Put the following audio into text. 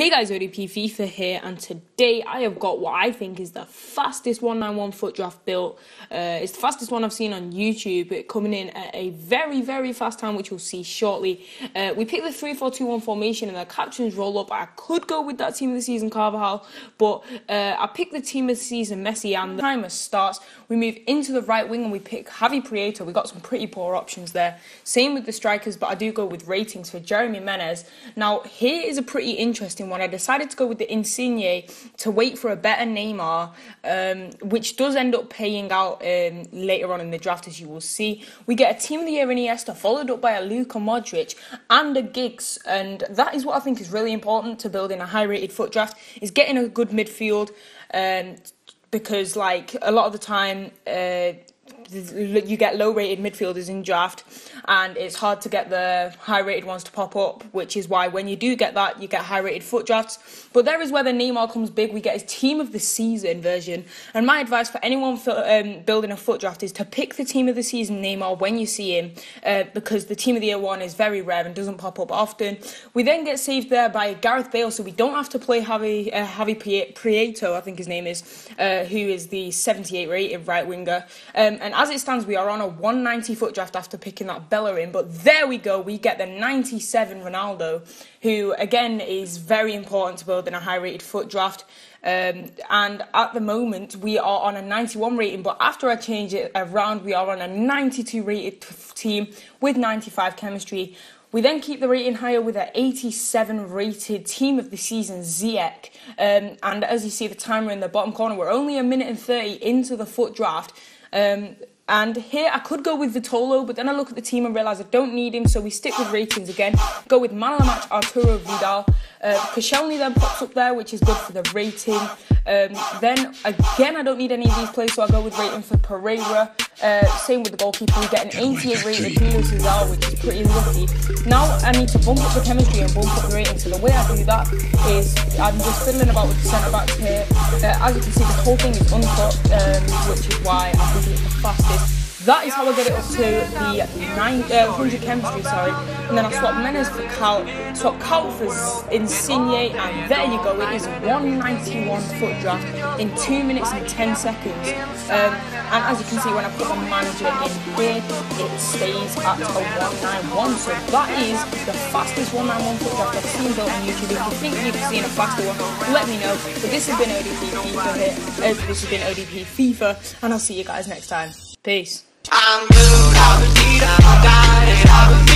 Hey guys, ODP FIFA here, and today I have got what I think is the fastest 191 FUT draft built. Uh, it's the fastest one I've seen on YouTube, coming in at a very, very fast time, which we'll see shortly. Uh, we picked the 3 4 2 1 formation, and the captains roll up. I could go with that team of the season, Carvajal, but uh, I picked the team of the season, Messi, and the timer starts. We move into the right wing and we pick Javi Prieto. We got some pretty poor options there. Same with the strikers, but I do go with ratings for Jeremy Menez. Now, here is a pretty interesting I decided to go with the Insigne to wait for a better Neymar, um, which does end up paying out um, later on in the draft, as you will see. We get a team of the year in Iniesta, followed up by a Luka Modric and a Giggs, and that is what I think is really important to building a high-rated FUT draft is getting a good midfield. Um, because like a lot of the time uh, you get low rated midfielders in draft and it's hard to get the high rated ones to pop up, which is why when you do get that, you get high rated FUT drafts. But there is where the Neymar comes big. We get his team of the season version. And my advice for anyone for, um, building a FUT draft is to pick the team of the season Neymar when you see him, uh, because the team of the year one is very rare and doesn't pop up often. We then get saved there by Gareth Bale, so we don't have to play Javi, uh, Javi Prieto, I think his name is, uh, who is the 78 rated right winger. Um, and as it stands, we are on a 190 FUT draft after picking that Bellerin. But there we go, we get the 97 Ronaldo, who again is very important to build in a high rated FUT draft. Um, and at the moment, we are on a 91 rating, but after I change it around, we are on a 92 rated team with 95 chemistry. We then keep the rating higher with an 87 rated team of the season, Ziyech. Um, and as you see the timer in the bottom corner, we're only a minute and 30 into the FUT draft. Um, and here I could go with Vitolo, but then I look at the team and realise I don't need him, so we stick with ratings again. Go with man of the match Arturo Vidal. Uh, Koscielny then pops up there, which is good for the rating. Um, then again, I don't need any of these players, so I go with rating for Pereira. Uh, same with the goalkeeper, we get an 88 rated Julio Cesar, which is pretty lucky. Now I need to bump up the chemistry and bump up the rating. So the way I do that is I'm just fiddling about with the centre backs here. Uh, as you can see, the whole thing is uncut, um, which is why I That is how I get it up to the nine, uh, 100 chemistry, sorry. And then I swap Menez for Cal, swap Cal for Insigne, and there you go. It is 191 FUT draft in 2 minutes and 10 seconds. Um, and as you can see, when I put the manager in here, it stays at a 191. So that is the fastest 191 FUT draft I've seen built on YouTube. If you think you've seen a faster one, let me know. But this has been ODP FIFA here. Uh, this has been ODP FIFA, and I'll see you guys next time. Peace. I'm good, I believe, I I.